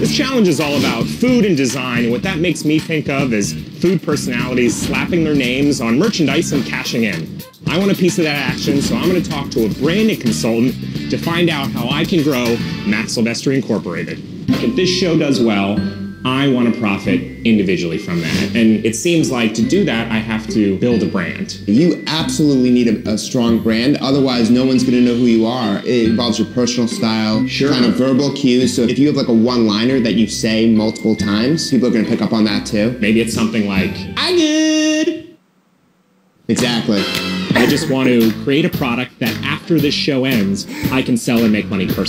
This challenge is all about food and design, and what that makes me think of is food personalities slapping their names on merchandise and cashing in. I want a piece of that action, so I'm going to talk to a branding consultant to find out how I can grow Max Silvestri Incorporated. If this show does well, I want to profit individually from that. And it seems like to do that, I have to build a brand. You absolutely need a, a strong brand. Otherwise, no one's going to know who you are. It involves your personal style, Sure. kind of verbal cues. So if you have like a one-liner that you say multiple times, people are going to pick up on that too. Maybe it's something like, I good. Exactly. I just want to create a product that after this show ends, I can sell and make money personally.